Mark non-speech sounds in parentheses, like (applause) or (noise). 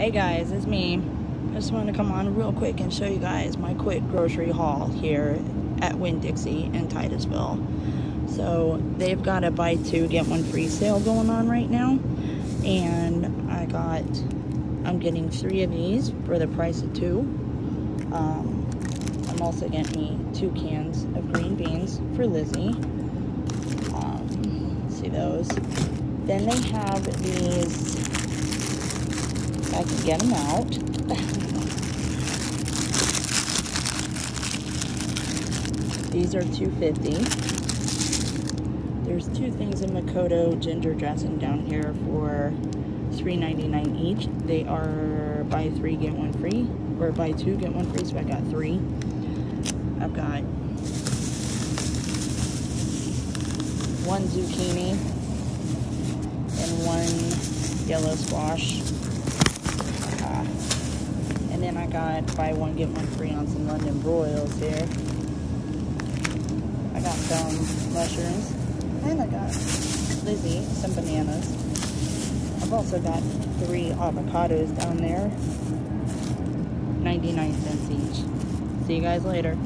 Hey guys, it's me. I just want to come on real quick and show you guys my quick grocery haul here at Winn-Dixie in Titusville. So they've got a buy two, get one free sale going on right now. And I got, I'm getting three of these for the price of two. Um, I'm also getting me two cans of green beans for Lizzie. Um, see those. Then they have these I can get them out. (laughs) These are 250. There's two things in Makoto ginger dressing down here for 3.99 each. They are buy three get one free, or buy two get one free. So I got three. I've got one zucchini and one yellow squash. I got buy one, get one free on some London broils here. I got some mushrooms. And I got Lizzie some bananas. I've also got three avocados down there. 99 cents each. See you guys later.